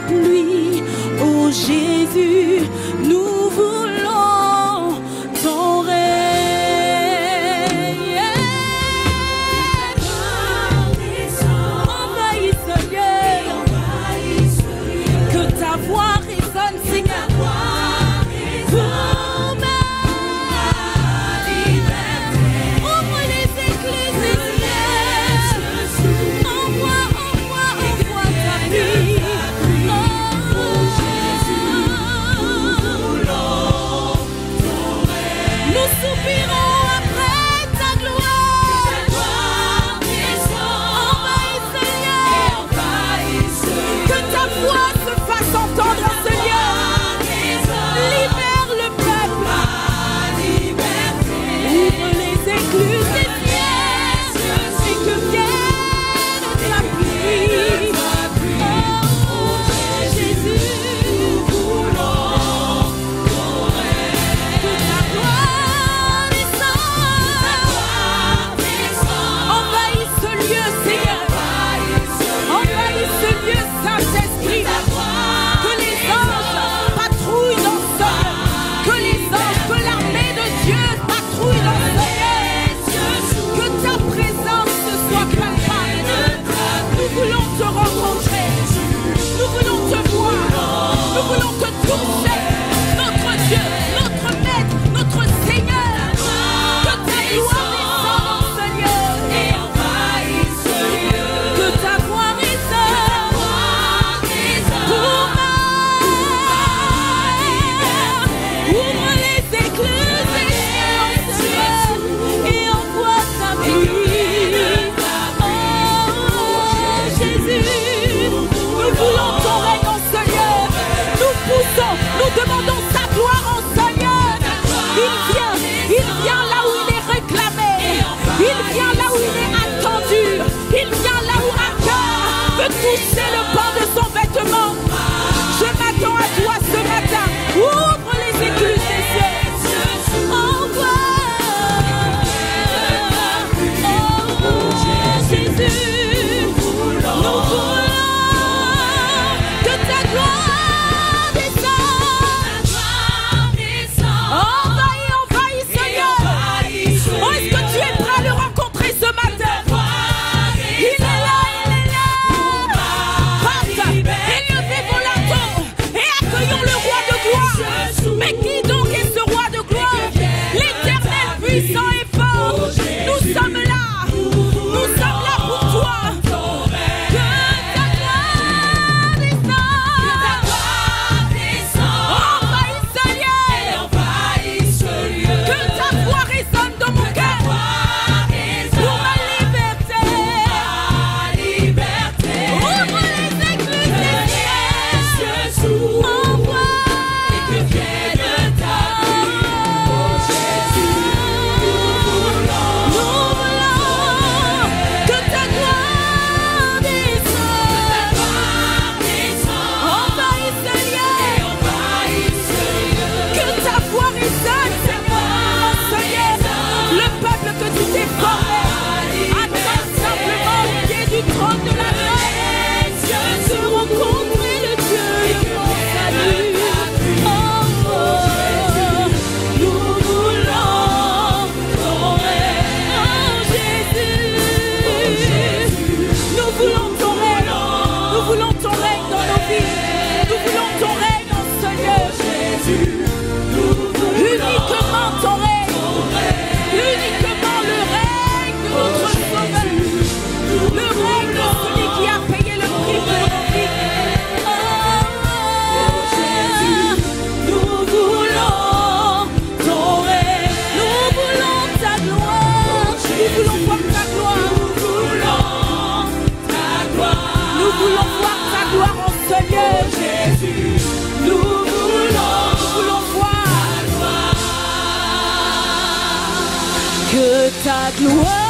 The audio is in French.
pluie. Oh Jésus, nous encontrer Jesus. like the world.